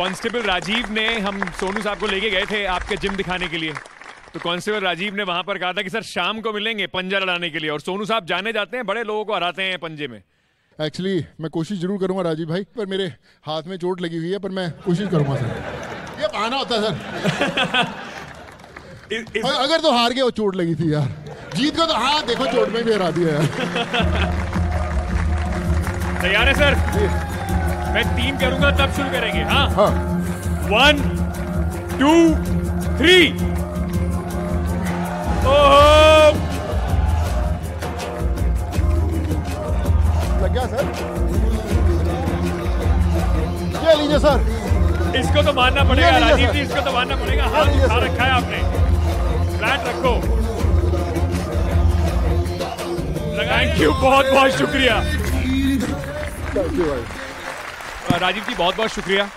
Constable Rajiv ने हम सोनू साहब को लेके गए थे आपके जिम दिखाने के लिए। तो कांस्टेबल राजीव ने वहाँ पर कहा था कि सर शाम को मिलेंगे पंजा लड़ाने के लिए। और सोनू साहब जाने जाते हैं बड़े लोगों को हराते हैं पंजे में। एक्चुअली मैं कोशिश ज़रूर करूँगा राजीव भाई पर मेरे हाथ में चोट लगी हुई है पर मैं कोशिश करूँगा सर। ये बहाना होता है सर। इस- इस- अगर तो हार गए वो चोट लगी थी यार। जीत को तो हाँ देखो चोट में भी हरा दिया यार तैयार है सर? मैं तीन करूँगा तब शुरू करेंगे हाँ? हाँ। वन टू थ्री ओहो! लग गया सर? ये लीजिए सर। इसको तो मानना पड़ेगा राजीव जी इसको तो मानना पड़ेगा। हाथ उठा रखा है आपने। फ्लैट रखो। थैंक यू बहुत बहुत शुक्रिया। थैंक यू भाई। राजीव जी बहुत बहुत शुक्रिया।